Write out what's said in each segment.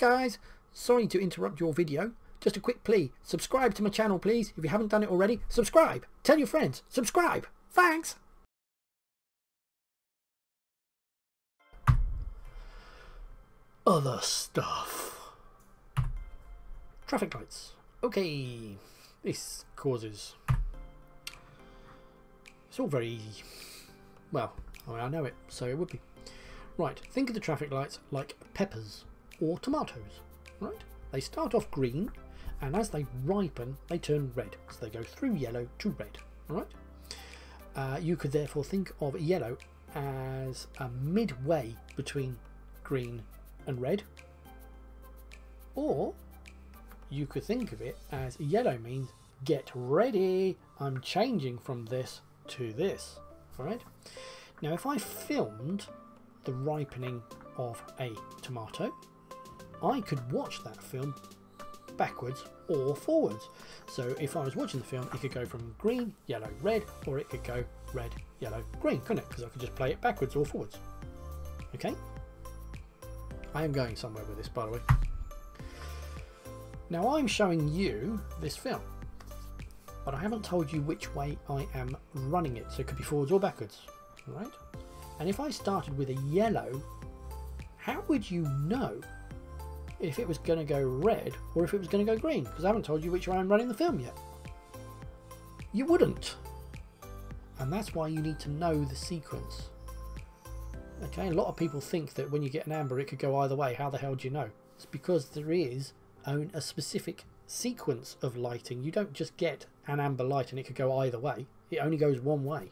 guys, sorry to interrupt your video. Just a quick plea, subscribe to my channel please. If you haven't done it already, subscribe. Tell your friends, subscribe. Thanks. Other stuff. Traffic lights. Okay, this causes... It's all very... Well, I, mean, I know it, so it would be. Right, think of the traffic lights like peppers or tomatoes, right? They start off green and as they ripen they turn red. So they go through yellow to red, right? Uh, you could therefore think of yellow as a midway between green and red or you could think of it as yellow means get ready I'm changing from this to this alright now if I filmed the ripening of a tomato I could watch that film backwards or forwards. So if I was watching the film, it could go from green, yellow, red, or it could go red, yellow, green, couldn't it? Because I could just play it backwards or forwards. Okay? I am going somewhere with this, by the way. Now I'm showing you this film, but I haven't told you which way I am running it, so it could be forwards or backwards, right? And if I started with a yellow, how would you know if it was going to go red or if it was going to go green because I haven't told you which way I'm running the film yet. You wouldn't. And that's why you need to know the sequence. Okay, a lot of people think that when you get an amber it could go either way. How the hell do you know? It's because there is own a specific sequence of lighting. You don't just get an amber light and it could go either way. It only goes one way.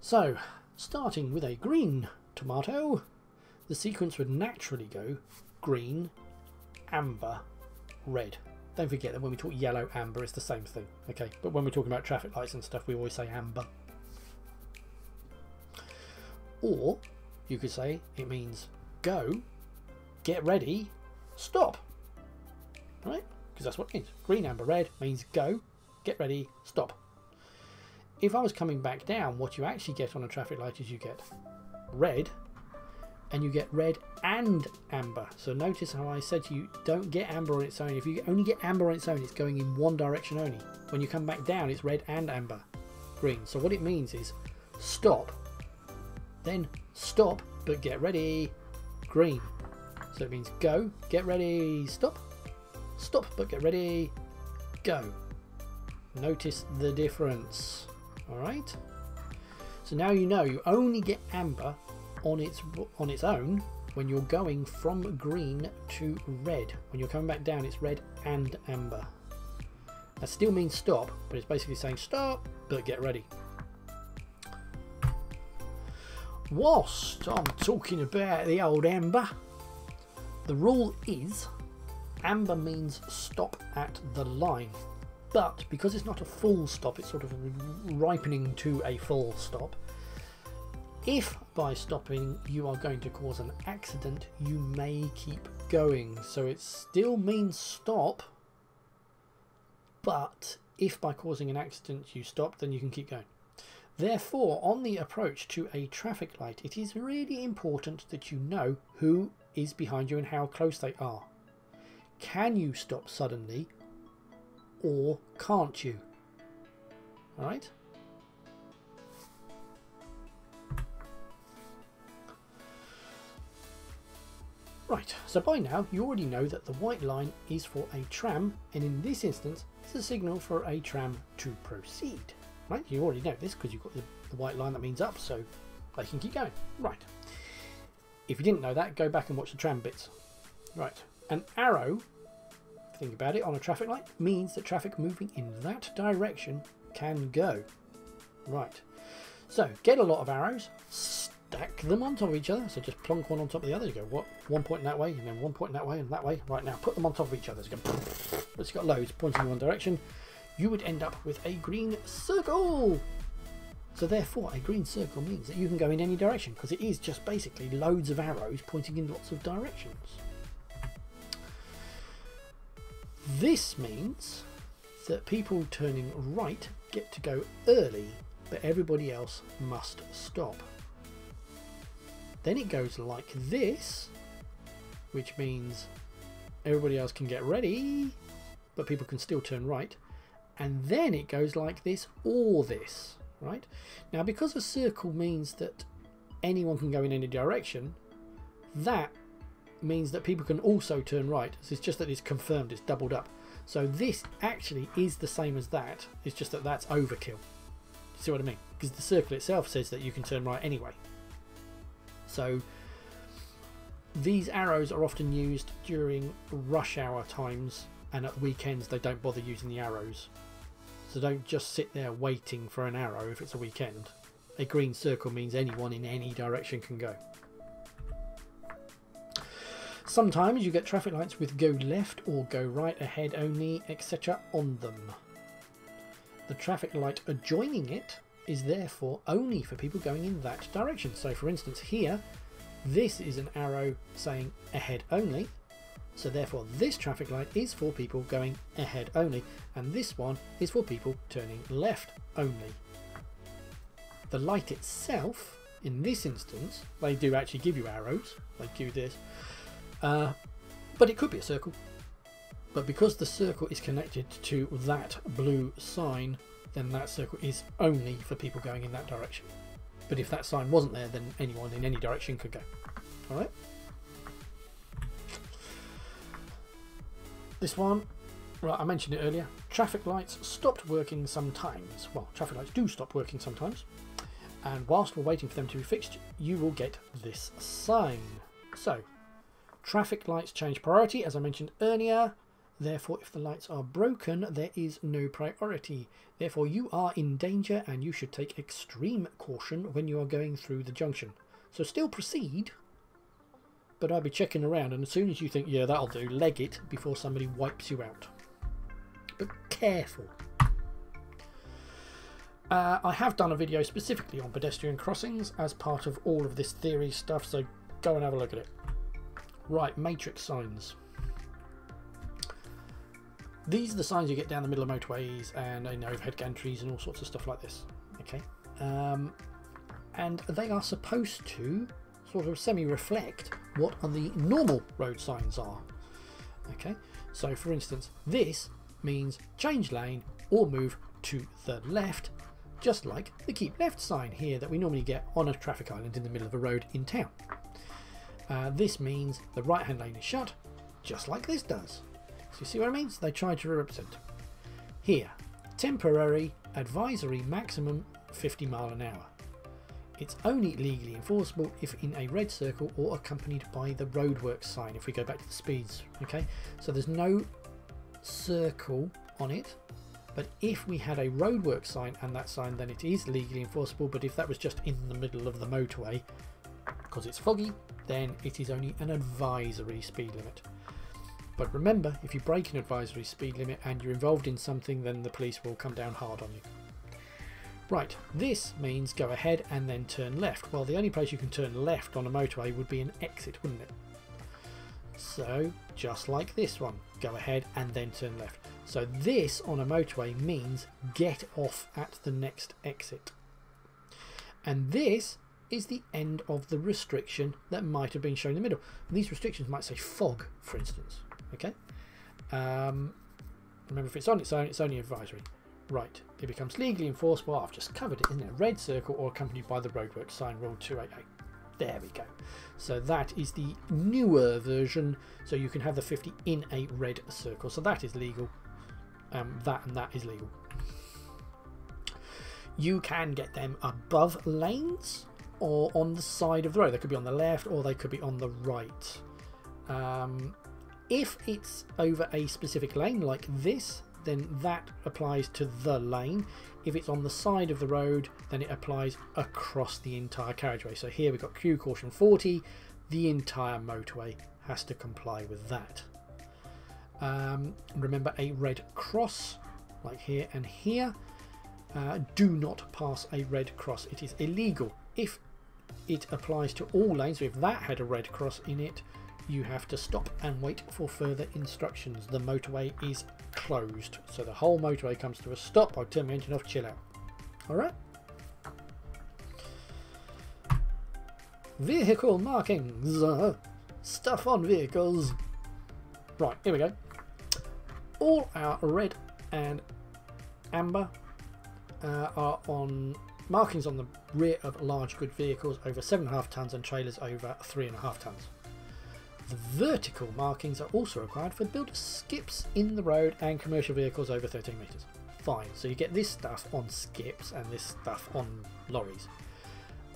So, starting with a green tomato, the sequence would naturally go green, amber, red. Don't forget that when we talk yellow, amber, it's the same thing. Okay, but when we're talking about traffic lights and stuff, we always say amber. Or you could say it means go, get ready, stop. Right? Because that's what it means. Green, amber, red means go, get ready, stop. If I was coming back down, what you actually get on a traffic light is you get red and you get red and amber. So notice how I said to you, don't get amber on its own. If you only get amber on its own, it's going in one direction only. When you come back down, it's red and amber, green. So what it means is stop, then stop, but get ready, green. So it means go, get ready, stop, stop, but get ready, go. Notice the difference, all right? So now you know you only get amber on its on its own when you're going from green to red. When you're coming back down, it's red and amber. That still means stop, but it's basically saying stop, but get ready. Whilst I'm talking about the old amber, the rule is amber means stop at the line. But because it's not a full stop, it's sort of ripening to a full stop, if by stopping you are going to cause an accident, you may keep going. So it still means stop, but if by causing an accident you stop, then you can keep going. Therefore, on the approach to a traffic light, it is really important that you know who is behind you and how close they are. Can you stop suddenly or can't you? Alright? Right, so by now you already know that the white line is for a tram and in this instance it's a signal for a tram to proceed. Right, you already know this because you've got the, the white line that means up so they can keep going. Right, if you didn't know that go back and watch the tram bits. Right, an arrow, think about it, on a traffic light means that traffic moving in that direction can go. Right, so get a lot of arrows, stack them on top of each other. So just plonk one on top of the other. You go what one point that way, and then one point that way, and that way. Right now, put them on top of each other. So go, it's got loads pointing in one direction. You would end up with a green circle. So therefore, a green circle means that you can go in any direction because it is just basically loads of arrows pointing in lots of directions. This means that people turning right get to go early, but everybody else must stop. Then it goes like this, which means everybody else can get ready, but people can still turn right. And then it goes like this or this, right? Now, because a circle means that anyone can go in any direction, that means that people can also turn right. So it's just that it's confirmed, it's doubled up. So this actually is the same as that. It's just that that's overkill. See what I mean? Because the circle itself says that you can turn right anyway. So these arrows are often used during rush hour times and at weekends they don't bother using the arrows. So don't just sit there waiting for an arrow if it's a weekend. A green circle means anyone in any direction can go. Sometimes you get traffic lights with go left or go right ahead only, etc. on them. The traffic light adjoining it is therefore only for people going in that direction. So for instance here, this is an arrow saying ahead only. So therefore this traffic light is for people going ahead only and this one is for people turning left only. The light itself, in this instance, they do actually give you arrows, like do this, uh, but it could be a circle. But because the circle is connected to that blue sign, then that circle is only for people going in that direction. But if that sign wasn't there, then anyone in any direction could go. Alright? This one, right, I mentioned it earlier. Traffic lights stopped working sometimes. Well, traffic lights do stop working sometimes. And whilst we're waiting for them to be fixed, you will get this sign. So, Traffic lights change priority, as I mentioned earlier. Therefore, if the lights are broken, there is no priority. Therefore, you are in danger and you should take extreme caution when you are going through the junction. So still proceed, but I'd be checking around and as soon as you think, yeah, that'll do, leg it before somebody wipes you out. But careful. Uh, I have done a video specifically on pedestrian crossings as part of all of this theory stuff, so go and have a look at it. Right, matrix signs. These are the signs you get down the middle of motorways and in overhead gantries and all sorts of stuff like this. Okay, um, and they are supposed to sort of semi-reflect what are the normal road signs are. Okay, so for instance, this means change lane or move to the left, just like the keep left sign here that we normally get on a traffic island in the middle of a road in town. Uh, this means the right hand lane is shut, just like this does. So you see what I mean? So they try to represent. Here, temporary advisory maximum 50 mile an hour. It's only legally enforceable if in a red circle or accompanied by the roadworks sign if we go back to the speeds okay so there's no circle on it but if we had a roadworks sign and that sign then it is legally enforceable but if that was just in the middle of the motorway because it's foggy then it is only an advisory speed limit. But remember, if you break an advisory speed limit and you're involved in something, then the police will come down hard on you. Right, this means go ahead and then turn left. Well, the only place you can turn left on a motorway would be an exit, wouldn't it? So, just like this one, go ahead and then turn left. So this on a motorway means get off at the next exit. And this is the end of the restriction that might have been shown in the middle. And these restrictions might say fog, for instance. Okay. Um, remember, if it's on its own, it's only advisory. Right. It becomes legally enforceable. I've just covered it in a Red circle or accompanied by the roadwork sign, rule 288. There we go. So that is the newer version. So you can have the 50 in a red circle. So that is legal. Um, that and that is legal. You can get them above lanes or on the side of the road. They could be on the left or they could be on the right. Um, if it's over a specific lane like this, then that applies to the lane. If it's on the side of the road, then it applies across the entire carriageway. So here we've got queue caution 40, the entire motorway has to comply with that. Um, remember a red cross, like here and here. Uh, do not pass a red cross. It is illegal. If it applies to all lanes. So if that had a red cross in it, you have to stop and wait for further instructions. The motorway is closed. So the whole motorway comes to a stop. I'll turn my engine off, chill out. Alright. Vehicle markings. Stuff on vehicles. Right, here we go. All our red and amber uh, are on markings on the rear of large good vehicles over 7.5 tonnes and trailers over 3.5 tonnes. The vertical markings are also required for builder skips in the road and commercial vehicles over 13 metres. Fine, so you get this stuff on skips and this stuff on lorries.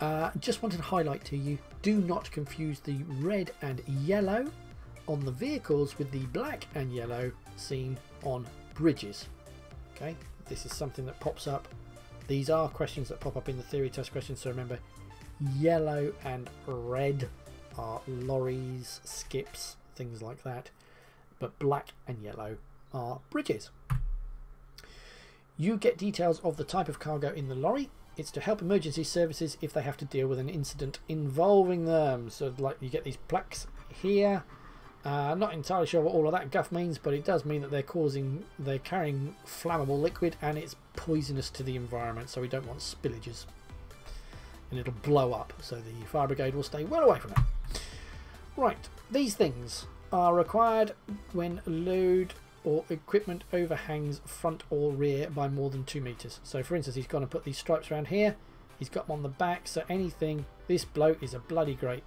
Uh, just wanted to highlight to you, do not confuse the red and yellow on the vehicles with the black and yellow seen on bridges. Okay, this is something that pops up. These are questions that pop up in the theory test questions, so remember yellow and red are lorries, skips, things like that, but black and yellow are bridges. You get details of the type of cargo in the lorry. It's to help emergency services if they have to deal with an incident involving them. So, like, you get these plaques here. Uh, not entirely sure what all of that guff means, but it does mean that they're causing, they're carrying flammable liquid and it's poisonous to the environment, so we don't want spillages. And it'll blow up, so the fire brigade will stay well away from it. Right, these things are required when load or equipment overhangs front or rear by more than two meters. So for instance, he's going to put these stripes around here. He's got them on the back, so anything, this bloke is a bloody great.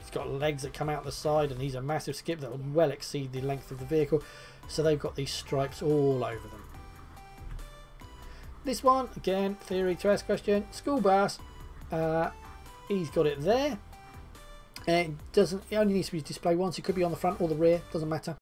He's got legs that come out the side and these are massive skip that will well exceed the length of the vehicle. So they've got these stripes all over them. This one, again, theory test question, school bus. Uh, he's got it there. And it doesn't. It only needs to be displayed once. It could be on the front or the rear. Doesn't matter.